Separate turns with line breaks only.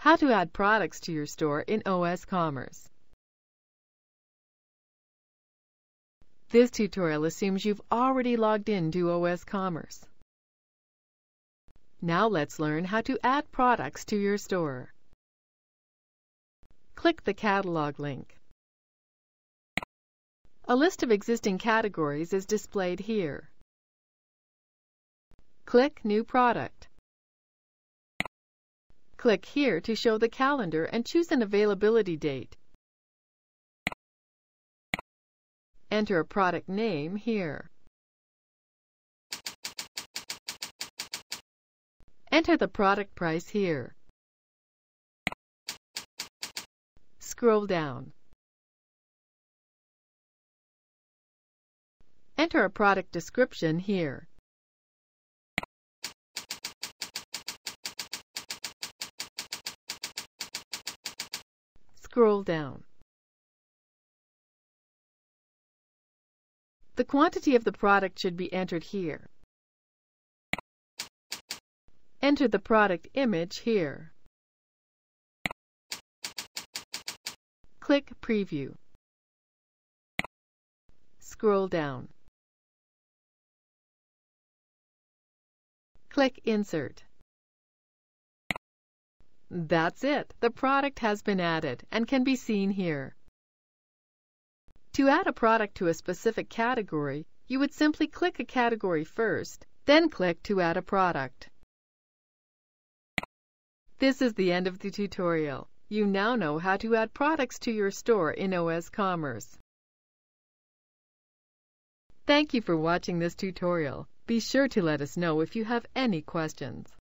How to add products to your store in osCommerce. This tutorial assumes you've already logged in to osCommerce. Now let's learn how to add products to your store. Click the Catalog link. A list of existing categories is displayed here. Click New Product. Click here to show the calendar and choose an availability date. Enter a product name here. Enter the product price here. Scroll down. Enter a product description here. Scroll down. The quantity of the product should be entered here. Enter the product image here. Click Preview. Scroll down. Click Insert. That's it. The product has been added and can be seen here. To add a product to a specific category, you would simply click a category first, then click to add a product. This is the end of the tutorial. You now know how to add products to your store in osCommerce. Thank you for watching this tutorial. Be sure to let us know if you have any questions.